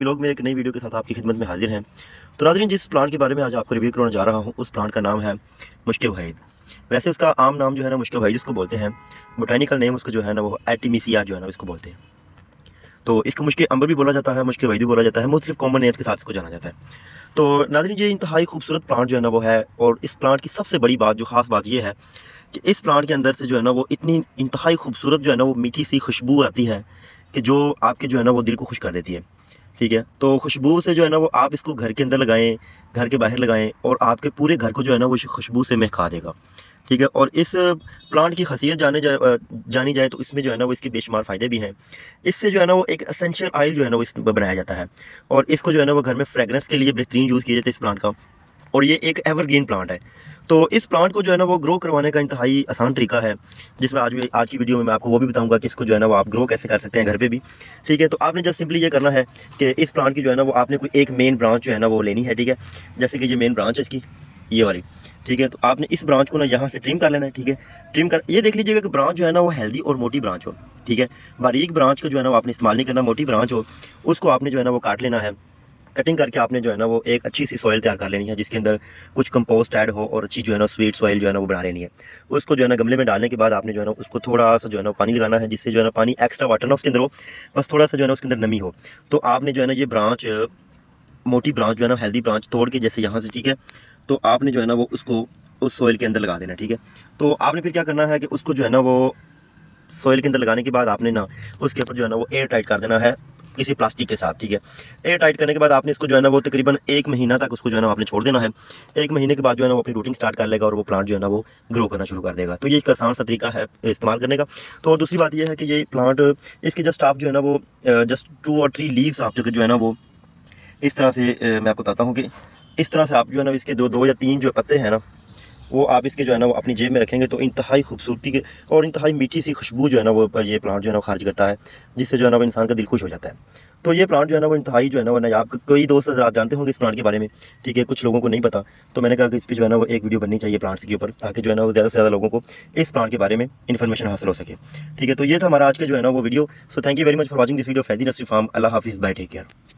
लोग में एक नई वीडियो के साथ आपकी खिदमत में हाजिर हैं। तो नाजरीन, जिस प्लांट के बारे में आज आपको रिव्यू करने जा रहा हूँ, उस प्लांट का नाम है मुश्किल वहीद वैसे उसका आम नाम जो है ना मुश्किल वहीद उसको बोलते हैं बोटानिकल नेम उसका जो है ना वो एटीमिसिया जो है ना इसको बोलते हैं। तो इसको मुश्किल, अंबर भी बोला जाता है, मुश्किल वहीद भी बोला जाता है मुख्तलिफ़ कॉमन नेम्स के साथ इसको जाना जाता है। तो नाजरीन, ये इंतहाई खूबसूरत प्लांट जो है ना वो है, और इस प्लांट की सबसे बड़ी बात, जो ख़ास बात यह है कि इस प्लांट के अंदर से जो है ना वो इतनी इंतहाई खूबसूरत जो है ना वो मीठी सी खुशबू आती है कि जो आपके जो है ना वो दिल को खुश कर देती है। ठीक है? तो खुशबू से जो है ना वो आप इसको घर के अंदर लगाएँ घर के बाहर लगाएँ और आपके पूरे घर को जो है ना वो खुशबू से महका देगा। ठीक है? और इस प्लांट की खासियत जाने जा, जानी जाए तो इसमें जो है ना वो इसके बेशुमार फ़ायदे भी हैं। इससे जो है ना वो एक असेंशियल ऑयल जो है ना वो इस बनाया जाता है। और इसको जो है ना वो घर में फ्रेगरेंस के लिए बेहतरीन यूज़ किया जाता है इस प्लांट का। और ये एक एवरग्रीन प्लांट है। तो इस प्लांट को जो है ना, वो ग्रो करवाने का इंतहाई आसान तरीका है, जिसमें आज भी, आज की वीडियो में मैं आपको वो भी बताऊँगा कि इसको जो है ना, वो आप ग्रो कैसे कर सकते हैं घर पे भी। ठीक है तो आपने जस्ट सिंपली ये करना है कि इस प्लांट की जो है ना, वो आपने कोई एक मेन ब्रांच जो है ना, वो लेनी है, ठीक है? जैसे कि ये मेन ब्रांच है इसकी, ये वाली। ठीक है तो आपने इस ब्रांच को ना यहाँ से ट्रिम कर लेना है, ठीक है? ट्रिम कर, ये देख लीजिएगा कि ब्रांच जो है ना, वो हेल्दी और मोटी ब्रांच हो, ठीक है? बारीक ब्रांच का जो है ना, वो आपने इस्तेमाल नहीं करना, मोटी ब्रांच हो, उसको आपने जो है ना, वो काट लेना है। कटिंग करके आपने जो है ना वो एक अच्छी सी सॉइल तैयार कर लेनी है जिसके अंदर कुछ कंपोस्ट ऐड हो और अच्छी जो है ना स्वीट सॉइल जो है ना वो बना लेनी है उसको जो है ना गमले में डालने के बाद आपने जो है ना उसको थोड़ा सा जो है ना पानी लगाना है जिससे जो है ना पानी एक्स्ट्रा वाटर ना उसके अंदर हो बस थोड़ा सा जो है ना उसके अंदर नमी हो तो आपने जो है ना ये ब्रांच मोटी ब्रांच जो है ना हेल्दी ब्रांच तोड़ के जैसे यहाँ से ठीक है तो आपने जो है ना वो उसको उस सॉइल के अंदर लगा देना ठीक है तो आपने फिर क्या करना है कि उसको जो है ना वो सॉइल के अंदर लगाने के बाद आपने ना उसके ऊपर जो है ना वो एयर टाइट कर देना है किसी प्लास्टिक के साथ, ठीक है? एयर टाइट करने के बाद आपने इसको जो है ना, वो तकरीबन एक महीना तक उसको जो है ना आपने छोड़ देना है। एक महीने के बाद जो है ना, वो अपनी रूटिंग स्टार्ट कर लेगा और वो प्लांट जो है ना, वो ग्रो करना शुरू कर देगा। तो ये एक आसान सा तरीका है इस्तेमाल करने का। तो दूसरी बात यह है कि ये प्लांट इसके जस्ट आप जो है ना, वो जस्ट टू और थ्री लीव्स आप जो है ना, वो इस तरह से मैं आपको बताता हूँ कि इस तरह से आप जो है ना, इसके दो दो या तीन जो पत्ते हैं ना वो आप इसके जो है ना, वो अपनी जेब में रखेंगे तो इंतहाई खूबसूरती के और इंतहाई मीठी सी खुशबू जो है ना, वो ये प्लांट जो है ना खारिज करता है, जिससे जो है ना, वो इंसान का दिल खुश हो जाता है। तो ये प्लांट जो है ना, वो इंतहाई जो है ना, वो आप कई दोस्त हजरात जानते होंगे इस प्लांट के बारे में, ठीक है, कुछ लोगों को नहीं पता तो मैंने कहा कि इस पर जो है ना, वो एक वीडियो बननी चाहिए प्लांट्स के ऊपर, ताकि जो है ना, वो ज़्यादा से ज़्यादा लोगों को इस प्लांट के बारे में इन्फॉर्मेशन हासिल हो सके, ठीक है। तो ये था हमारा आज का जो है ना, वो video so thank you very much for watching this video Faidi नसी फार्म, अल्लाह हाफिज़ बाय टेक केयर